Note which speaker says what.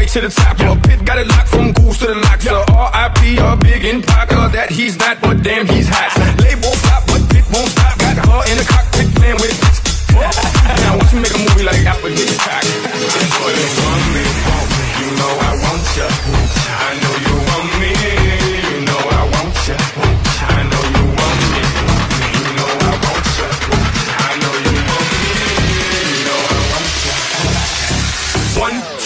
Speaker 1: Way to the top. Your pit got it locked from goose to the lock. So R.I.P. a big in Parker. That he's not, but damn, he's hot.